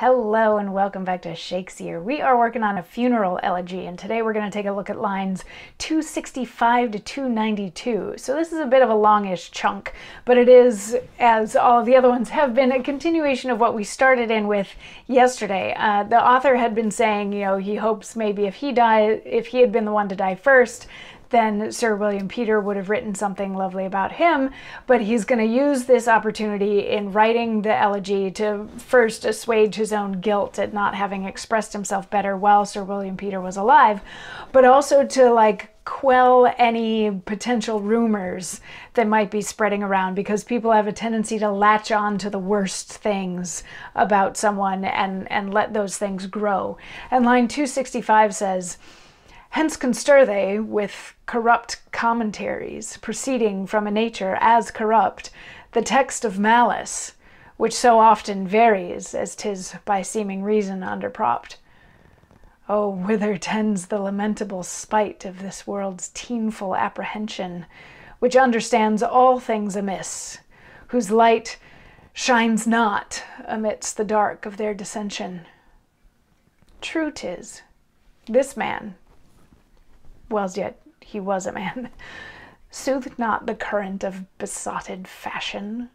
Hello and welcome back to Shakesyear. We are working on a funeral elegy and today we're going to take a look at lines 265 to 292. So this is a bit of a longish chunk, but it is, as all the other ones have been, a continuation of what we started in with yesterday. Uh, the author had been saying, you know, he hopes maybe if he died, if he had been the one to die first, then Sir William Peter would have written something lovely about him. But he's going to use this opportunity in writing the elegy to first assuage his own guilt at not having expressed himself better while Sir William Peter was alive, but also to like quell any potential rumors that might be spreading around because people have a tendency to latch on to the worst things about someone and, and let those things grow. And line 265 says, Hence constir they with corrupt commentaries, proceeding from a nature as corrupt, the text of malice, which so often varies as 'tis by seeming reason underpropped. Oh, whither tends the lamentable spite of this world's teenful apprehension, which understands all things amiss, whose light shines not amidst the dark of their dissension? True 'tis, this man was yet he was a man, soothed not the current of besotted fashion,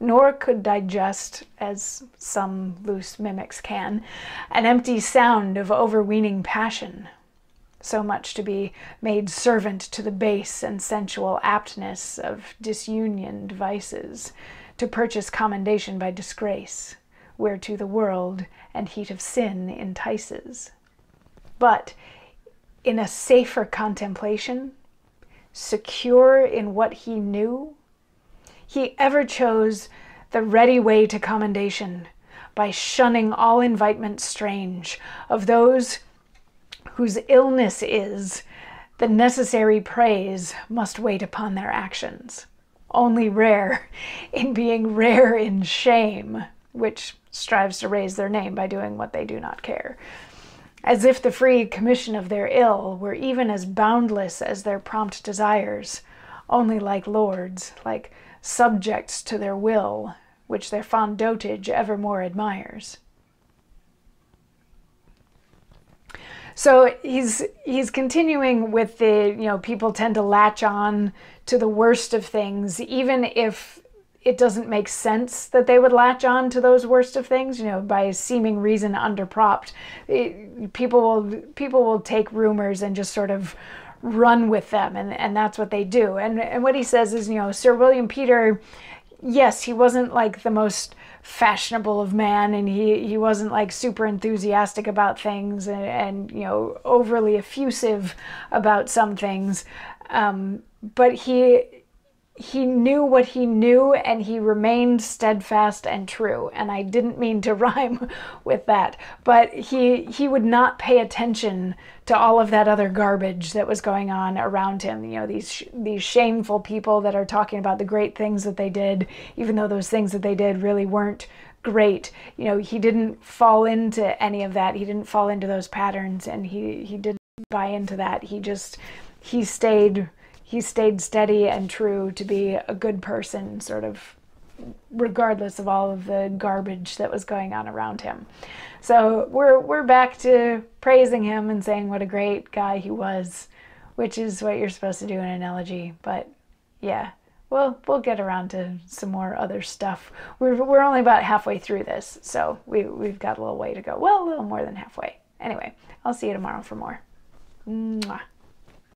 nor could digest, as some loose mimics can, an empty sound of overweening passion, so much to be made servant to the base and sensual aptness of disunioned vices, to purchase commendation by disgrace, whereto the world and heat of sin entices. But in a safer contemplation, secure in what he knew, he ever chose the ready way to commendation by shunning all invitement strange of those whose illness is the necessary praise must wait upon their actions. Only rare in being rare in shame, which strives to raise their name by doing what they do not care as if the free commission of their ill were even as boundless as their prompt desires, only like lords, like subjects to their will, which their fond dotage evermore admires. So he's he's continuing with the you know people tend to latch on to the worst of things even if it doesn't make sense that they would latch on to those worst of things, you know, by seeming reason underpropped. It, people will people will take rumors and just sort of run with them, and and that's what they do. And and what he says is, you know, Sir William Peter, yes, he wasn't like the most fashionable of man and he he wasn't like super enthusiastic about things and, and you know overly effusive about some things um, but he he knew what he knew and he remained steadfast and true. And i didn't mean to rhyme with that but he he would not pay attention to all of that other garbage that was going on around him. You know these these shameful people that are talking about the great things that they did even though those things that they did really weren't great. You know he didn't fall into any of that. He didn't fall into those patterns and he he didn't buy into that. He just he stayed he stayed steady and true to be a good person, sort of regardless of all of the garbage that was going on around him. So we're we're back to praising him and saying what a great guy he was, which is what you're supposed to do in an elegy. But yeah, well, we'll get around to some more other stuff. We're we're only about halfway through this, so we we've got a little way to go. Well, a little more than halfway. Anyway, I'll see you tomorrow for more. Mwah.